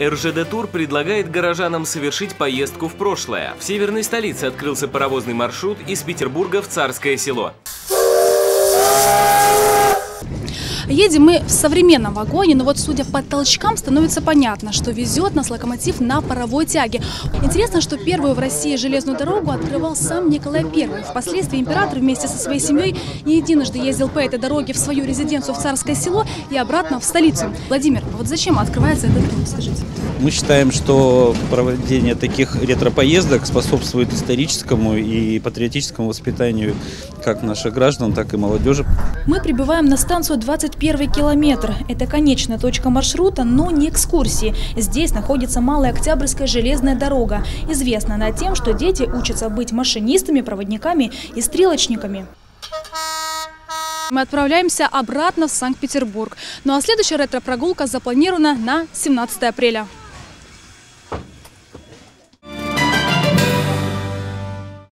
РЖД Тур предлагает горожанам совершить поездку в прошлое. В северной столице открылся паровозный маршрут из Петербурга в Царское село. Едем мы в современном вагоне, но вот судя по толчкам, становится понятно, что везет нас локомотив на паровой тяге. Интересно, что первую в России железную дорогу открывал сам Николай I. Впоследствии император вместе со своей семьей не единожды ездил по этой дороге в свою резиденцию в Царское село и обратно в столицу. Владимир, вот зачем открывается этот путь, скажите? Мы считаем, что проведение таких ретро-поездок способствует историческому и патриотическому воспитанию как наших граждан, так и молодежи. Мы прибываем на станцию 21 километр. Это конечная точка маршрута, но не экскурсии. Здесь находится Малая Октябрьская железная дорога. Известна она тем, что дети учатся быть машинистами, проводниками и стрелочниками. Мы отправляемся обратно в Санкт-Петербург. Ну а следующая ретро-прогулка запланирована на 17 апреля.